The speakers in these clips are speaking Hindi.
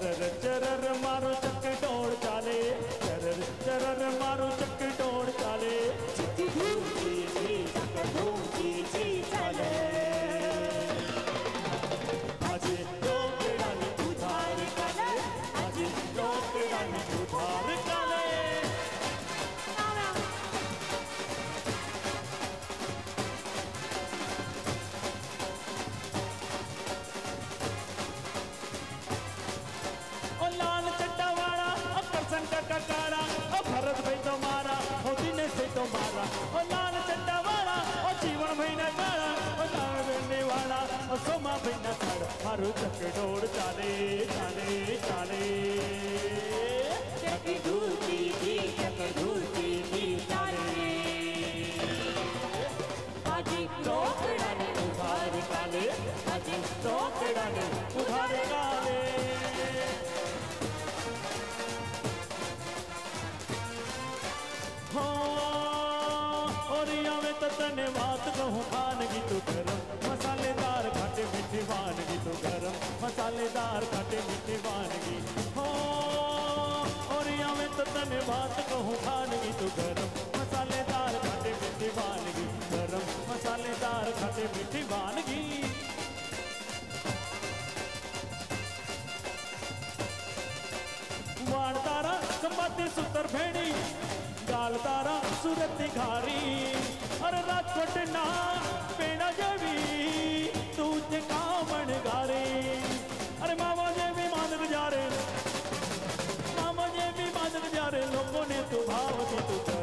चरर चरर मारो चक डोड़ चाले चरर चरर मारो चक डोड़ चाले जी जी जी चक डोड़ जी चाले बिना सड़ हर जग डोड़ चाले चाले चाले। जग धूती थी जग धूती थी चाले। अजी टोकड़ा ने उभार काले अजी टोकड़ा ने उभार काले मसालेदार काटे मीठे वानगी। हो, और तो कहूँ, खानगी तो गरम। मसालेदार खटे मीठी वानगी, गरम। मसालेदार खटे मीठी वानगी। तारा सुतर भेड़ी, गाल तारा, सूरत घारी अरे रात ना, पेड़ा जवी। tu bhav ki tu kar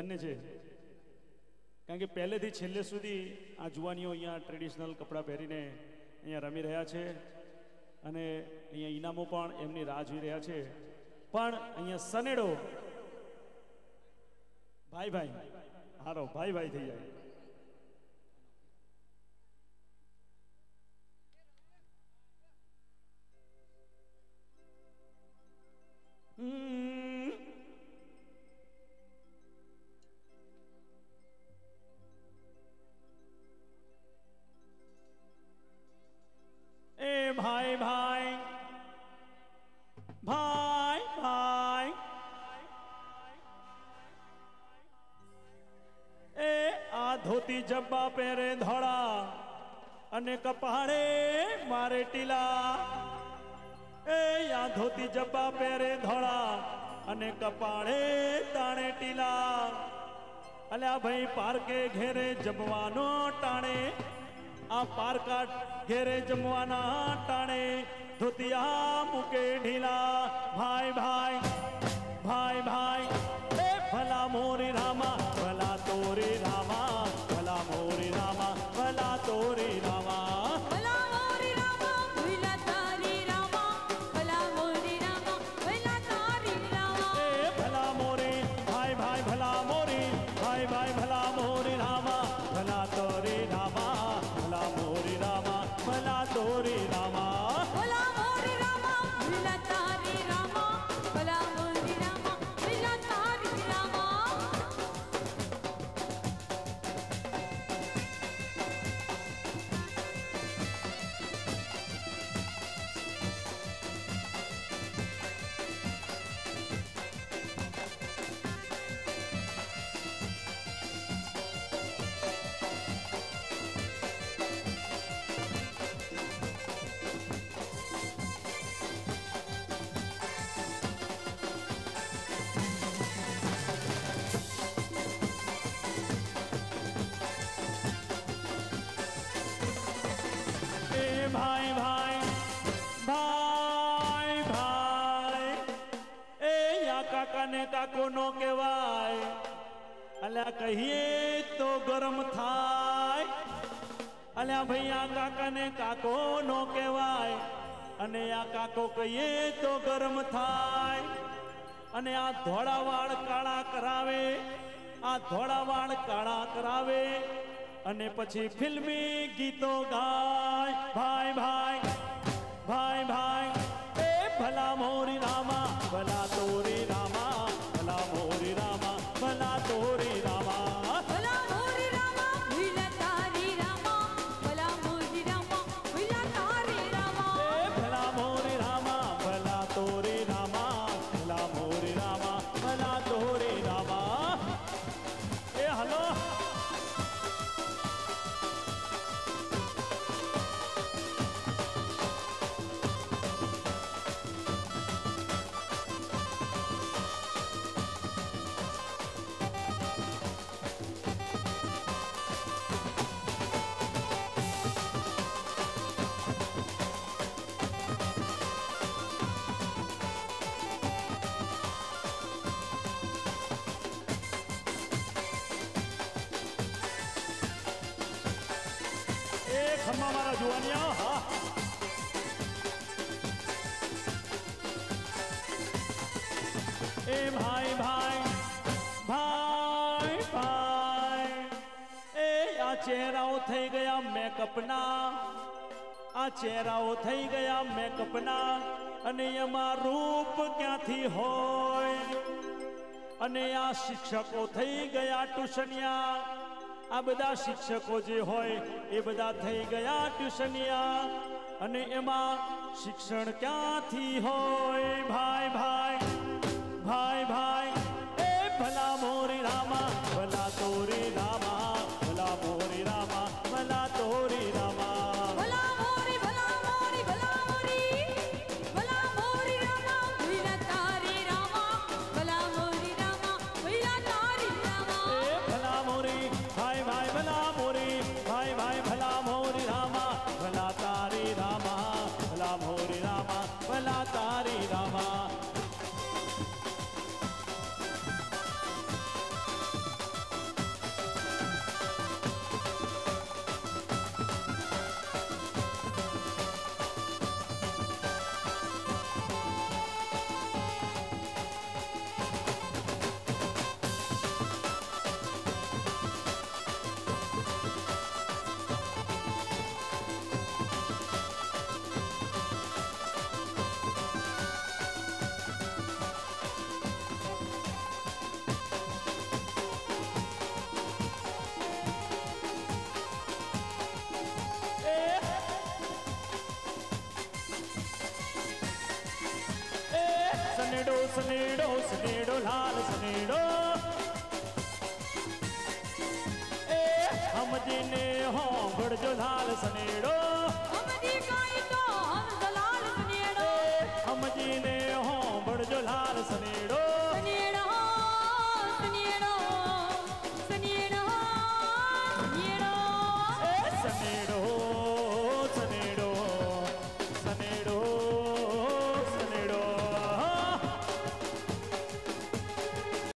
ધન્ય છે. કારણ કે પહેલેથી છેલ્લે સુધી આ જુવાનીઓ અહીંયા ટ્રેડિશનલ કપડાં પહેરીને અહીંયા રમી રહ્યા છે અને અહીંયા ઇનામો પણ એમની રાહ જોઈ રહ્યા છે. પણ અહીંયા સનેડો ભાઈ ભાઈ, હારો, ભાઈ ભાઈ થઈ જાય. હમ જબ્બા પહેરે ધોળા અને કપાળે મારે ટીલા એ યા ધોતી જબ્બા પહેરે ધોળા અને કપાળે તાણે ટીલા અલ્યા ભાઈ પારકે ઘેરે જમવાનો ટાણે આ પારકા ઘેરે જમવાના ટાણે ધોતિયા મૂકે ઢીલા ತೋರಿ ರಾಮ कहिए तो गरम थाय। अल्या भैया का कने का कोनो के अने या काको कहिए तो गरम थाय। अने आ धोड़ावाड़ काड़ा करावे, आ धोड़ावाड़ काड़ा करावे। અને પછી ફિલ્મી ગીતો ગાય. ભાઈ ભાઈ. ખમ્મા મારા જુવાનિયા હા એ ભાઈ ભાઈ ભાઈ ભાઈ એ આ ચહેરાઓ થઈ ગયા મેકઅપના આ ચહેરાઓ થઈ ગયા મેકઅપના અને એમાં રૂપ ક્યાંથી હોય અને આ શિક્ષકો થઈ ગયા ટ્યુશનિયા આ બધા શિક્ષકો જે હોય એ બધા થઈ ગયા ટ્યુશનિયા અને એમાં શિક્ષણ ક્યાંથી હોય ભાઈ ભાઈ ભાઈ ભાઈ સનેડો સનેડો સનેડો લાલ સનેડો એ સમજીને હોંભળજો લાલ સનેડો